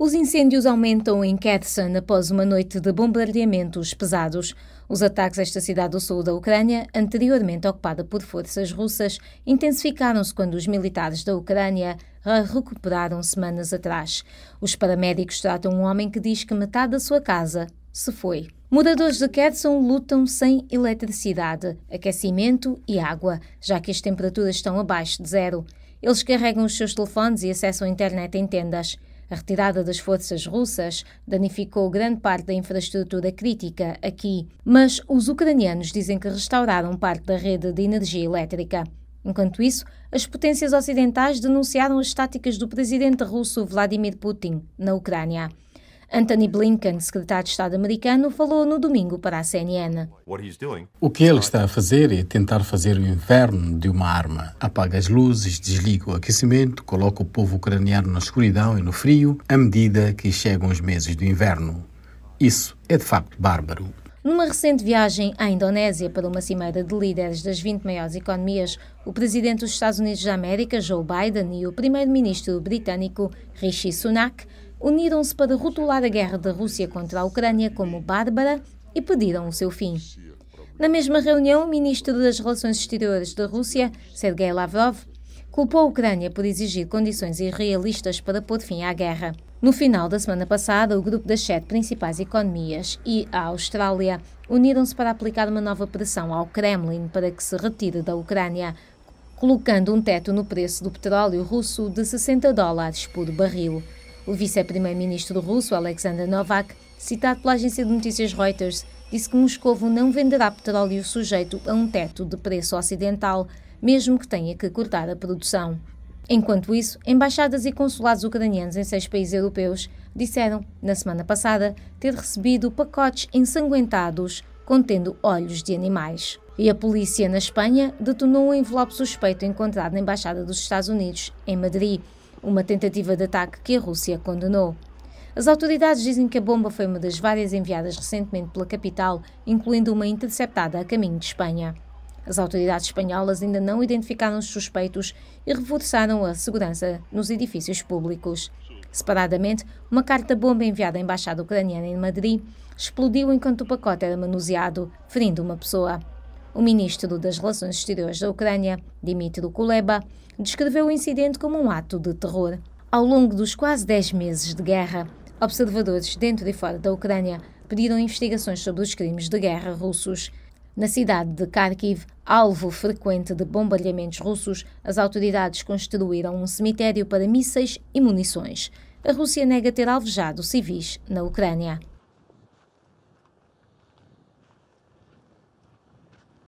Os incêndios aumentam em Kherson após uma noite de bombardeamentos pesados. Os ataques a esta cidade do sul da Ucrânia, anteriormente ocupada por forças russas, intensificaram-se quando os militares da Ucrânia a recuperaram semanas atrás. Os paramédicos tratam um homem que diz que metade da sua casa se foi. Moradores de Kherson lutam sem eletricidade, aquecimento e água, já que as temperaturas estão abaixo de zero. Eles carregam os seus telefones e acessam a internet em tendas. A retirada das forças russas danificou grande parte da infraestrutura crítica aqui, mas os ucranianos dizem que restauraram parte da rede de energia elétrica. Enquanto isso, as potências ocidentais denunciaram as táticas do presidente russo Vladimir Putin na Ucrânia. Anthony Blinken, secretário de Estado americano, falou no domingo para a CNN. O que ele está a fazer é tentar fazer o inverno de uma arma. Apaga as luzes, desliga o aquecimento, coloca o povo ucraniano na escuridão e no frio à medida que chegam os meses do inverno. Isso é de facto bárbaro. Numa recente viagem à Indonésia para uma cimeira de líderes das 20 maiores economias, o presidente dos Estados Unidos da América, Joe Biden, e o primeiro-ministro britânico, Rishi Sunak, uniram-se para rotular a guerra da Rússia contra a Ucrânia como bárbara e pediram o seu fim. Na mesma reunião, o ministro das Relações Exteriores da Rússia, Sergei Lavrov, culpou a Ucrânia por exigir condições irrealistas para pôr fim à guerra. No final da semana passada, o grupo das sete principais economias e a Austrália uniram-se para aplicar uma nova pressão ao Kremlin para que se retire da Ucrânia, colocando um teto no preço do petróleo russo de 60 dólares por barril. O vice-primeiro-ministro russo, Alexander Novak, citado pela agência de notícias Reuters, disse que Moscou não venderá petróleo sujeito a um teto de preço ocidental, mesmo que tenha que cortar a produção. Enquanto isso, embaixadas e consulados ucranianos em seis países europeus disseram, na semana passada, ter recebido pacotes ensanguentados contendo olhos de animais. E a polícia na Espanha detonou um envelope suspeito encontrado na Embaixada dos Estados Unidos, em Madrid, uma tentativa de ataque que a Rússia condenou. As autoridades dizem que a bomba foi uma das várias enviadas recentemente pela capital, incluindo uma interceptada a caminho de Espanha. As autoridades espanholas ainda não identificaram os suspeitos e reforçaram a segurança nos edifícios públicos. Separadamente, uma carta-bomba enviada à Embaixada Ucraniana em Madrid explodiu enquanto o pacote era manuseado, ferindo uma pessoa. O ministro das Relações Exteriores da Ucrânia, Dmitry Kuleba, descreveu o incidente como um ato de terror. Ao longo dos quase 10 meses de guerra, observadores dentro e fora da Ucrânia pediram investigações sobre os crimes de guerra russos. Na cidade de Kharkiv, alvo frequente de bombardeamentos russos, as autoridades construíram um cemitério para mísseis e munições. A Rússia nega ter alvejado civis na Ucrânia.